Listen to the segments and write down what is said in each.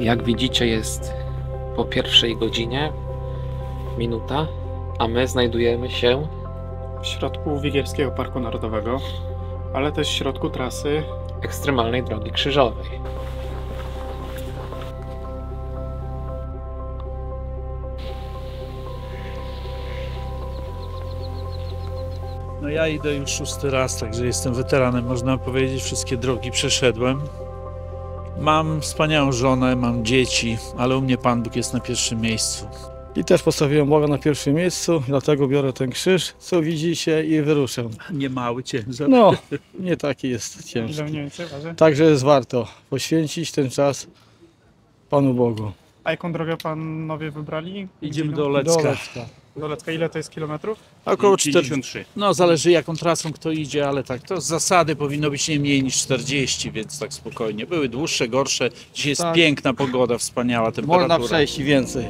Jak widzicie, jest po pierwszej godzinie, minuta, a my znajdujemy się w środku Wigierskiego Parku Narodowego, ale też w środku trasy. ekstremalnej drogi krzyżowej. No ja idę już szósty raz, także jestem weteranem, można powiedzieć, wszystkie drogi przeszedłem. Mam wspaniałą żonę, mam dzieci, ale u mnie Pan Bóg jest na pierwszym miejscu. I też postawiłem Boga na pierwszym miejscu, dlatego biorę ten krzyż, co widzicie i wyruszam. Nie mały ciężar. No, nie taki jest waży? Także jest warto poświęcić ten czas Panu Bogu. A jaką drogę panowie wybrali? Idziemy do. Lecka. Do Lecka. Ile to jest kilometrów? Około 40. 53. No zależy jaką trasą kto idzie, ale tak, to z zasady powinno być nie mniej niż 40, więc tak spokojnie. Były dłuższe, gorsze. Dzisiaj jest Tak. piękna pogoda, wspaniała temperatura. Można przejść i więcej.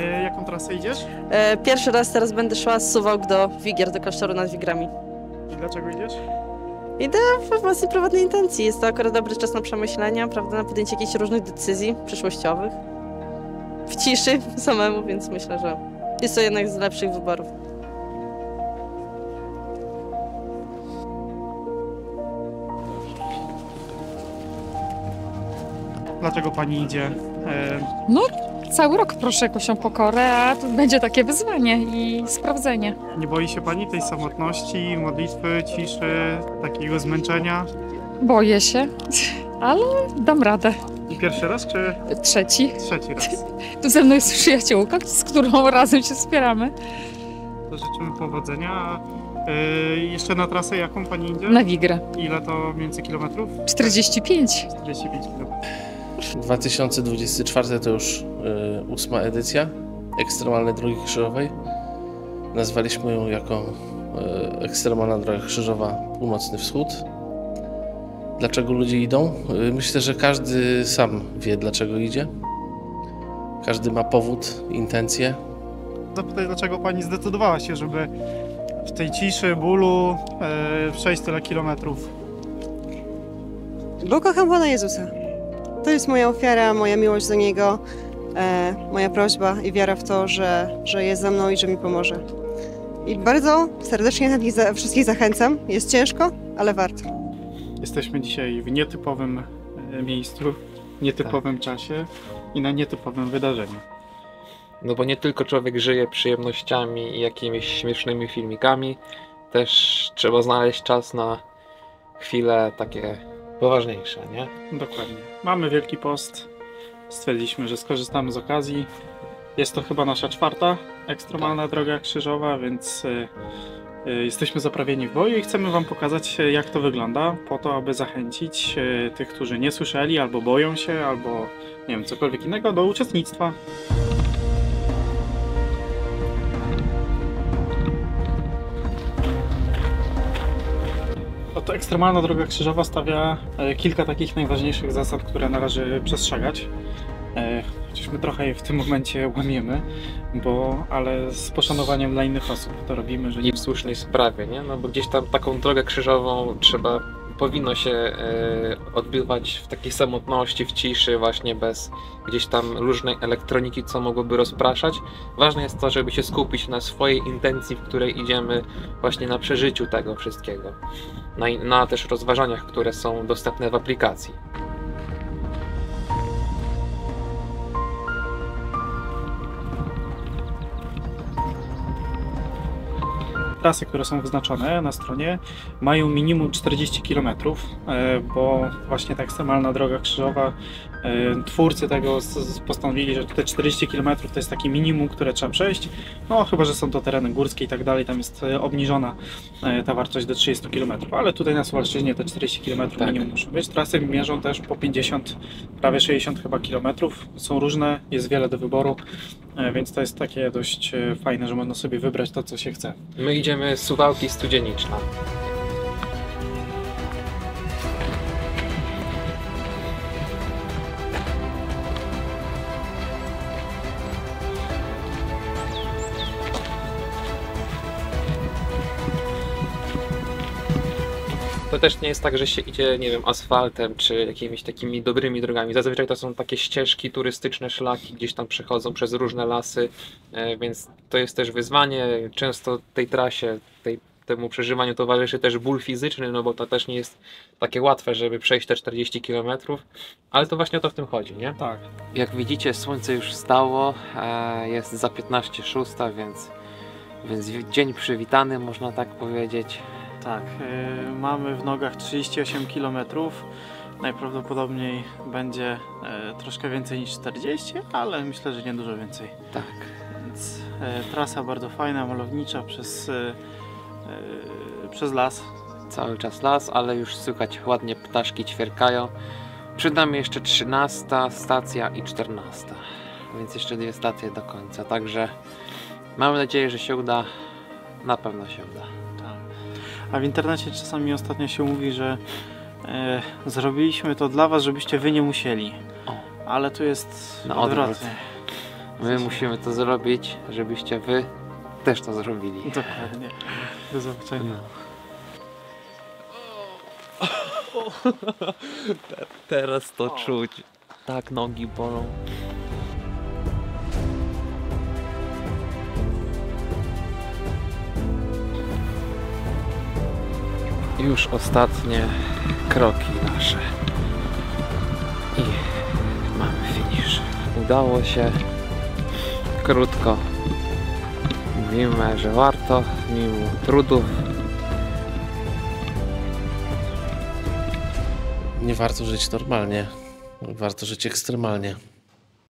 E, jaką trasę idziesz? E, Pierwszy raz teraz będę szła z Suwałk do Wigier, do klasztoru nad Wigrami. I dlaczego idziesz? We własnej prywatnej intencji. Jest to akurat dobry czas na przemyślenia, prawda, na podjęcie jakichś różnych decyzji przyszłościowych. W ciszy samemu, więc myślę, że jest to jednak z lepszych wyborów. Dlaczego pani idzie? E, Cały rok proszę jakąś o pokorę, a tu będzie takie wyzwanie i sprawdzenie. nie boi się pani tej samotności, modlitwy, ciszy, takiego zmęczenia? Boję się, ale dam radę. I pierwszy raz, czy Trzeci. trzeci raz? Tu ze mną jest przyjaciółka, z którą razem się wspieramy. To życzymy powodzenia. E, jeszcze na trasę jaką pani idzie? Na Wigrę. Ile to między kilometrów? 45. 45 kilometrów. 2024 to już y, ósma edycja Ekstremalnej Drogi Krzyżowej. Nazwaliśmy ją jako y, Ekstremalna Droga Krzyżowa Północny Wschód. Dlaczego ludzie idą? Y, myślę, że każdy sam wie, dlaczego idzie. Każdy ma powód, intencje. Zapytaj, dlaczego pani zdecydowała się, żeby w tej ciszy, bólu e, przejść tyle kilometrów? Bo kocham Pana Jezusa. To jest moja ofiara, moja miłość do Niego, e, moja prośba i wiara w to, że, że jest ze mną i że mi pomoże. I bardzo serdecznie za, wszystkich zachęcam. Jest ciężko, ale warto. Jesteśmy dzisiaj w nietypowym e, miejscu, nietypowym czasie i na nietypowym wydarzeniu. No bo nie tylko człowiek żyje przyjemnościami i jakimiś śmiesznymi filmikami, też trzeba znaleźć czas na chwile takie poważniejsze, nie? Dokładnie. Mamy Wielki Post. Stwierdziliśmy, że skorzystamy z okazji. Jest to chyba nasza czwarta ekstremalna droga krzyżowa, więc e, e, jesteśmy zaprawieni w boju i chcemy Wam pokazać, e, jak to wygląda, po to, aby zachęcić tych, którzy nie słyszeli, albo boją się, albo nie wiem, cokolwiek innego, do uczestnictwa. Oto ekstremalna droga krzyżowa stawia e, kilka takich najważniejszych zasad, które należy przestrzegać. E, Chociaż my trochę je w tym momencie łamiemy, bo ale z poszanowaniem dla innych osób to robimy, że nie w słusznej sprawie, nie? No bo gdzieś tam taką drogę krzyżową trzeba, powinno się e, odbywać w takiej samotności, w ciszy, właśnie bez gdzieś tam różnej elektroniki, co mogłoby rozpraszać. Ważne jest to, żeby się skupić na swojej intencji, w której idziemy właśnie na przeżyciu tego wszystkiego. Na, na też rozważaniach, które są dostępne w aplikacji. Trasy, które są wyznaczone na stronie, mają minimum 40 km, e, bo właśnie ta ekstremalna droga krzyżowa, e, twórcy tego postanowili, że te 40 km to jest takie minimum, które trzeba przejść. No chyba, że są to tereny górskie i tak dalej, tam jest e, obniżona ta wartość do 30 km, ale tutaj na Suwalszczyźnie te 40 km Tak. minimum muszą być. Trasy mierzą też po 50, prawie 60 chyba kilometrów. Są różne, jest wiele do wyboru, więc to jest takie dość fajne, że można sobie wybrać to, co się chce. My idziemy z Suwałki Studzieniczna. To też nie jest tak, że się idzie, nie wiem, asfaltem czy jakimiś takimi dobrymi drogami. Zazwyczaj to są takie ścieżki turystyczne, szlaki gdzieś tam przechodzą przez różne lasy, e, więc to jest też wyzwanie. Często tej trasie, tej, temu przeżywaniu towarzyszy też ból fizyczny, no bo to też nie jest takie łatwe, żeby przejść te 40 km, ale to właśnie o to w tym chodzi, nie? Tak. Jak widzicie, słońce już stało, e, jest za 15.06, więc, więc dzień przywitany, można tak powiedzieć. Tak, y, mamy w nogach 38 km. Najprawdopodobniej będzie y, troszkę więcej niż 40, ale myślę, że nie dużo więcej. Tak. Więc y, trasa bardzo fajna, malownicza przez, przez las. Cały czas las, ale już słychać ładnie ptaszki ćwierkają. Przed nami jeszcze 13 stacja i 14, więc jeszcze dwie stacje do końca. Także mamy nadzieję, że się uda. Na pewno się uda. A w internecie czasami ostatnio się mówi, że e, zrobiliśmy to dla Was, żebyście Wy nie musieli. O. Ale tu jest Na odwrotnie. My musimy to zrobić, żebyście wy też to zrobili. Dokładnie. Do zobaczenia. Teraz to czuć. Tak nogi bolą. Już ostatnie kroki nasze. I mamy finish. Udało się. Krótko. Mówimy, że warto, mimo trudów. Nie warto żyć normalnie. Warto żyć ekstremalnie.